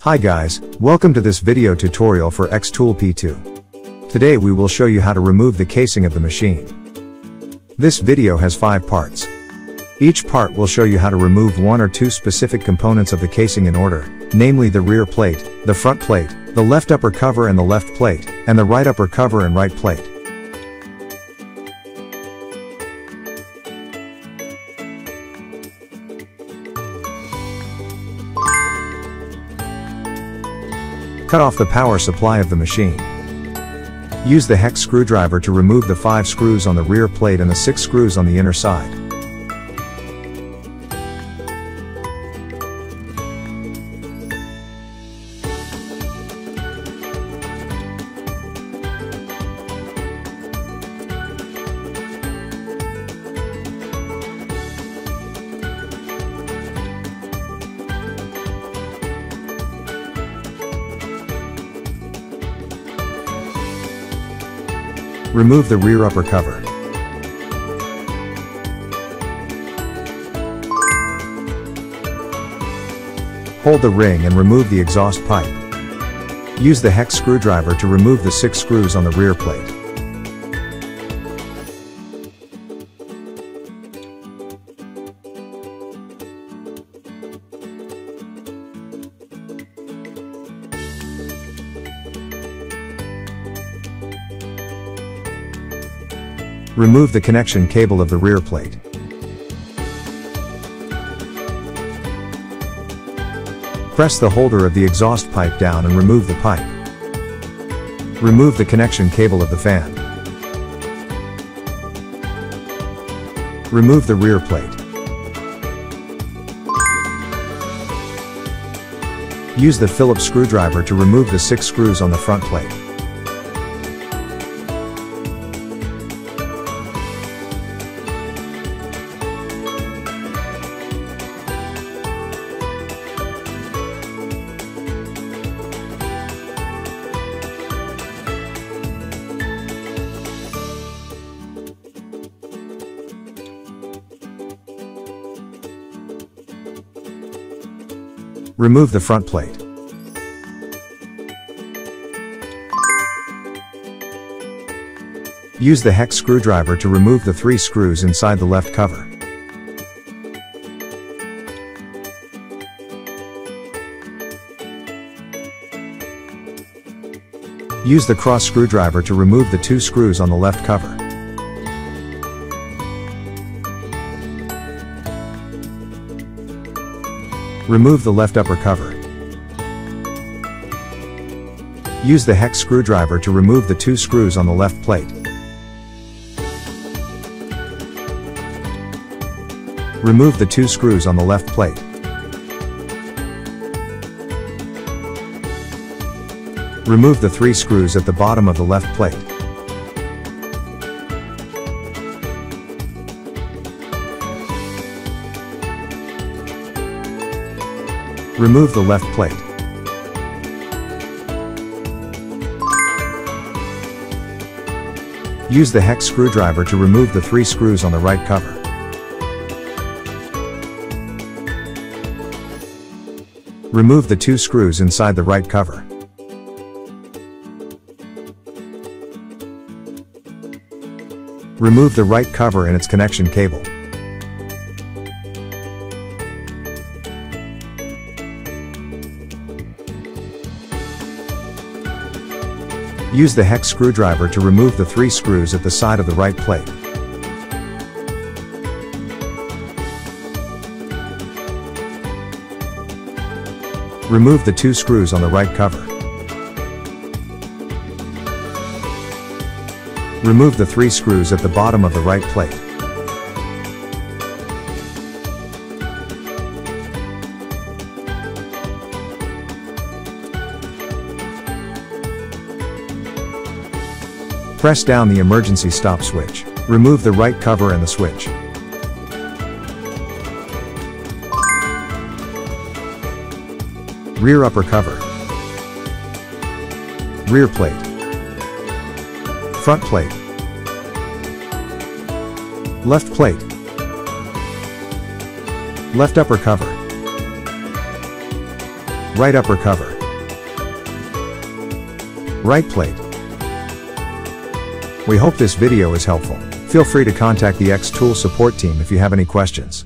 Hi guys, welcome to this video tutorial for Xtool P2. Today we will show you how to remove the casing of the machine. This video has 5 parts. Each part will show you how to remove one or two specific components of the casing in order, namely the rear plate, the front plate, the left upper cover and the left plate, and the right upper cover and right plate. Cut off the power supply of the machine. Use the hex screwdriver to remove the 5 screws on the rear plate and the 6 screws on the inner side. Remove the rear upper cover. Hold the ring and remove the exhaust pipe. Use the hex screwdriver to remove the six screws on the rear plate. Remove the connection cable of the rear plate. Press the holder of the exhaust pipe down and remove the pipe. Remove the connection cable of the fan. Remove the rear plate. Use the Phillips screwdriver to remove the six screws on the front plate. Remove the front plate. Use the hex screwdriver to remove the three screws inside the left cover. Use the cross screwdriver to remove the two screws on the left cover. Remove the left upper cover. Use the hex screwdriver to remove the two screws on the left plate. Remove the two screws on the left plate. Remove the three screws at the bottom of the left plate. Remove the left plate. Use the hex screwdriver to remove the three screws on the right cover. Remove the two screws inside the right cover. Remove the right cover and its connection cable. Use the hex screwdriver to remove the three screws at the side of the right plate. Remove the two screws on the right cover. Remove the three screws at the bottom of the right plate. Press down the emergency stop switch. Remove the right cover and the switch. Rear upper cover. Rear plate. Front plate. Left plate. Left upper cover. Right upper cover. Right plate. We hope this video is helpful. Feel free to contact the X-Tool support team if you have any questions.